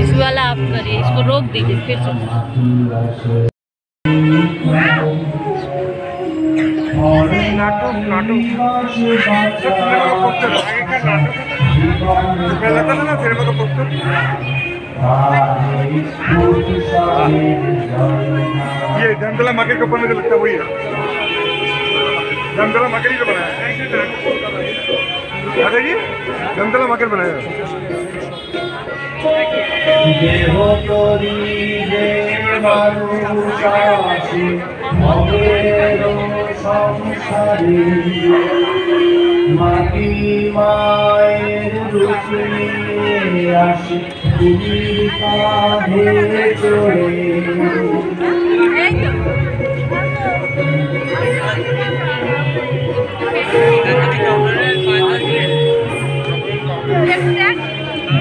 इस वाला आप करिए इसको रोक दीजिए फिर से। नाटक नाटक ये धंधला मके कपड़ में लगता वही है। धमतला मकर ही तो बनाया है जी धमतला मकर बनाया है দেহ করিলে মানুষ আসে মগের সংসারে মাটি মায়ের রূপ নিয়ে আসে তুমির কাঁধে চড়ে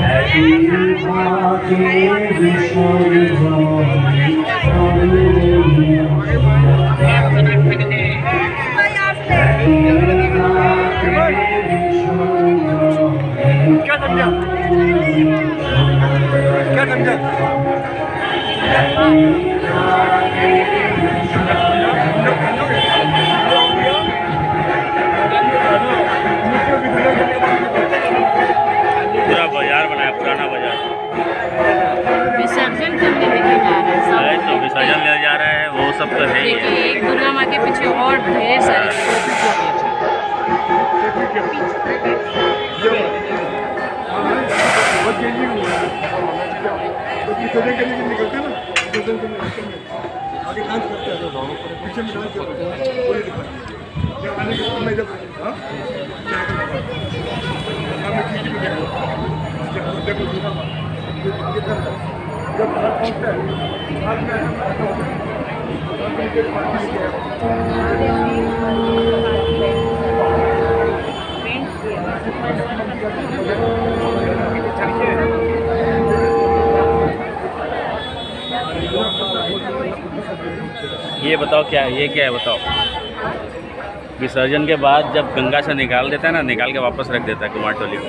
Happy birthday, Vishnu तो है ही देखिए दुर्गा माँ के पीछे और ढेर सारे है तो हैं हैं हैं जब पहुँचता है। ये बताओ क्या है? ये क्या है बताओ? विसर्जन के बाद जब गंगा से निकाल देता है ना, निकाल के वापस रख देता है कुमार टोली को।